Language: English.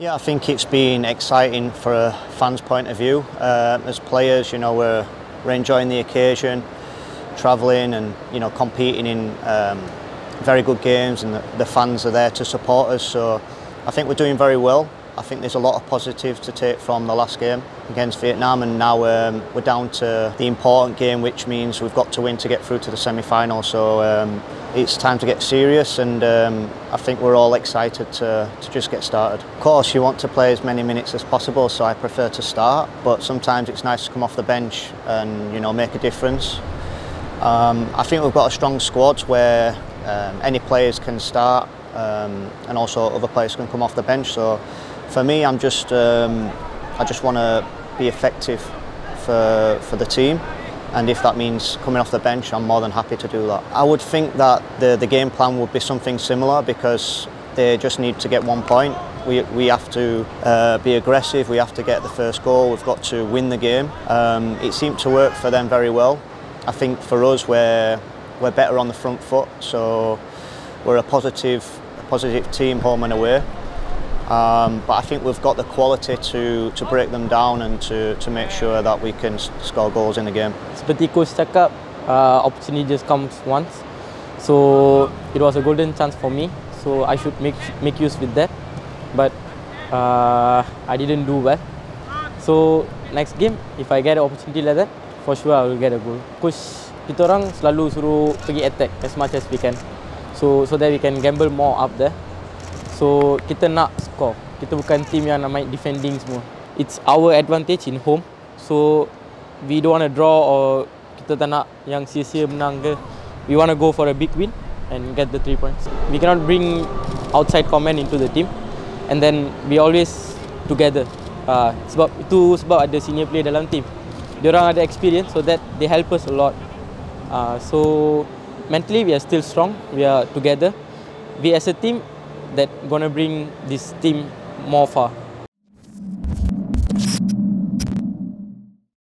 Yeah, I think it's been exciting for a fan's point of view. Uh, as players, you know, we're, we're enjoying the occasion, travelling and you know competing in um, very good games, and the, the fans are there to support us. So I think we're doing very well. I think there's a lot of positives to take from the last game against Vietnam, and now um, we're down to the important game, which means we've got to win to get through to the semi-final. So um, it's time to get serious, and um, I think we're all excited to, to just get started. Of course, you want to play as many minutes as possible, so I prefer to start. But sometimes it's nice to come off the bench and you know make a difference. Um, I think we've got a strong squad where um, any players can start, um, and also other players can come off the bench. So for me, I'm just um, I just want to be effective for for the team, and if that means coming off the bench, I'm more than happy to do that. I would think that the the game plan would be something similar because they just need to get one point. We, we have to uh, be aggressive, we have to get the first goal, we've got to win the game. Um, it seemed to work for them very well. I think for us, we're, we're better on the front foot, so we're a positive, a positive team home and away. Um, but I think we've got the quality to, to break them down and to, to make sure that we can score goals in the game. Seperti coach cakap, uh, opportunity just comes once. So it was a golden chance for me. So I should make make use with that. But uh, I didn't do well. So next game, if I get an opportunity like that, for sure I will get a goal. Coach kita orang selalu suruh pergi attack as much as we can. So so that we can gamble more up there. So kita nak score. Kita bukan team yang nak main defending semua. It's our advantage in home. So we don't want to draw or kita tak nak yang sia-sia menang ke. We want to go for a big win and get the three points. We cannot bring outside comment into the team and then we always together. Uh, sebab itu sebab ada senior player dalam team. Dia orang ada experience so that they help us a lot. Uh, so mentally we are still strong. We are together. We as a team that gonna bring this team more far.